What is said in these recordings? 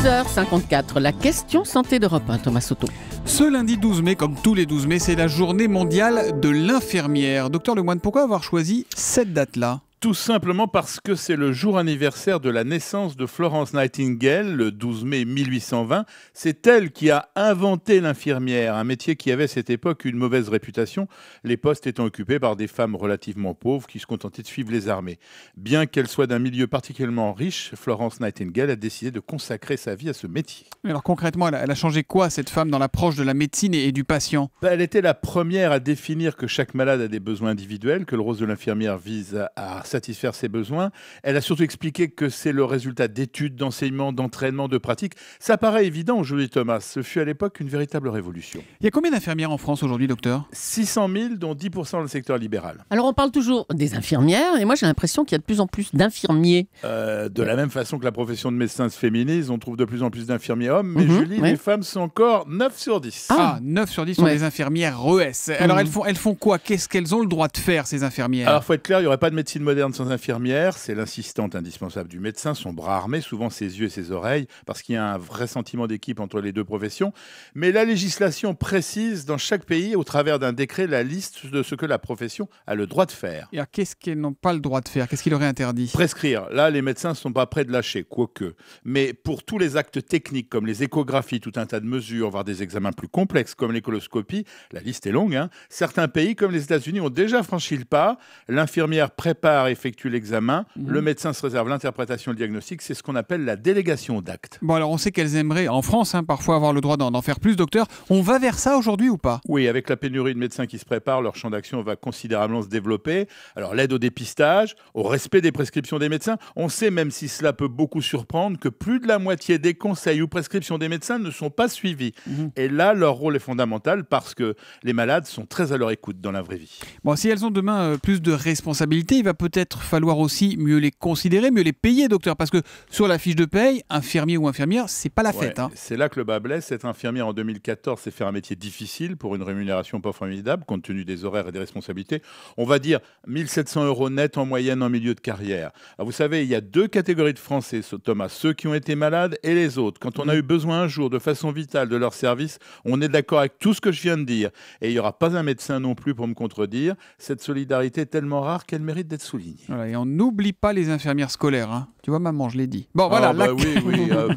6h54, la question santé d'Europe 1, Thomas Soto. Ce lundi 12 mai, comme tous les 12 mai, c'est la journée mondiale de l'infirmière. Docteur Lemoine, pourquoi avoir choisi cette date-là? Tout simplement parce que c'est le jour anniversaire de la naissance de Florence Nightingale, le 12 mai 1820. C'est elle qui a inventé l'infirmière, un métier qui avait à cette époque une mauvaise réputation, les postes étant occupés par des femmes relativement pauvres qui se contentaient de suivre les armées. Bien qu'elle soit d'un milieu particulièrement riche, Florence Nightingale a décidé de consacrer sa vie à ce métier. Alors concrètement, elle a changé quoi cette femme dans l'approche de la médecine et du patient? Bah, Elle était la première à définir que chaque malade a des besoins individuels, que le rôle de l'infirmière vise à satisfaire ses besoins. Elle a surtout expliqué que c'est le résultat d'études, d'enseignements, d'entraînement, de pratiques. Ça paraît évident aujourd'hui, Thomas. Ce fut à l'époque une véritable révolution. Il y a combien d'infirmières en France aujourd'hui, docteur? 600 000, dont 10 dans le secteur libéral. Alors on parle toujours des infirmières, et moi j'ai l'impression qu'il y a de plus en plus d'infirmiers. Euh, de la même façon que la profession de médecin se féminise, on trouve de plus en plus d'infirmiers hommes, mais mhm, Julie, les femmes sont encore 9 sur 10. Ah, 9 ah, sur 10 sont des infirmières RES. Alors mhm. elles, font, elles font quoi? Qu'est-ce qu'elles ont le droit de faire, ces infirmières? Alors, faut être clair, il n'y aurait pas de médecine moderne sans infirmière, c'est l'assistante indispensable du médecin, son bras armé, souvent ses yeux et ses oreilles, parce qu'il y a un vrai sentiment d'équipe entre les deux professions. Mais la législation précise dans chaque pays, au travers d'un décret, la liste de ce que la profession a le droit de faire. Et qu'est-ce qu'elles n'ont pas le droit de faire? Qu'est-ce qu'il aurait interdit? Prescrire. Là, les médecins ne sont pas prêts de lâcher, quoique. Mais pour tous les actes techniques, comme les échographies, tout un tas de mesures, voire des examens plus complexes, comme l'écoloscopie, la liste est longue. Hein. Certains pays, comme les États-Unis, ont déjà franchi le pas. L'infirmière prépare et effectue l'examen. Mhm. Le médecin se réserve l'interprétation, le diagnostic. C'est ce qu'on appelle la délégation d'actes. Bon, alors on sait qu'elles aimeraient, en France, hein, parfois avoir le droit d'en faire plus, docteur. On va vers ça aujourd'hui ou pas? Oui, avec la pénurie de médecins qui se prépare, leur champ d'action va considérablement se développer. Alors l'aide au dépistage, au respect des prescriptions des médecins. On sait, même si cela peut beaucoup surprendre, que plus de la moitié des conseils ou prescriptions des médecins ne sont pas suivis. Mhm. Et là, leur rôle est fondamental parce que les malades sont très à leur écoute dans la vraie vie. Bon, si elles ont demain euh, plus de responsabilités, il va peut-être falloir aussi mieux les considérer, mieux les payer, docteur, parce que sur la fiche de paye, infirmier ou infirmière, c'est pas la fête. Hein. C'est là que le bas blesse. Être infirmière en 2014, c'est faire un métier difficile pour une rémunération pas formidable, compte tenu des horaires et des responsabilités. On va dire 1700 euros net en moyenne en milieu de carrière. Alors vous savez, il y a deux catégories de Français, Thomas, ceux qui ont été malades et les autres. Quand on a eu besoin un jour de façon vitale de leur service, on est d'accord avec tout ce que je viens de dire. Et il n'y aura pas un médecin non plus pour me contredire. Cette solidarité est tellement rare qu'elle mérite d'être soulignée. Et on n'oublie pas les infirmières scolaires. Hein. Tu vois, maman, je l'ai dit. Bon, voilà. Ah, bah oui, oui. Euh,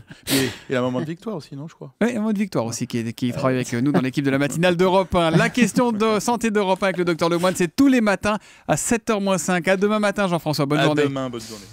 et, la maman de Victoire aussi, non, je crois. Oui, la maman de Victoire aussi, qui, qui travaille avec nous dans l'équipe de la matinale d'Europe 1. La question de santé d'Europe 1 avec le docteur Lemoine, c'est tous les matins à 7h-5. À demain matin, Jean-François. Bonne à journée. demain, bonne journée.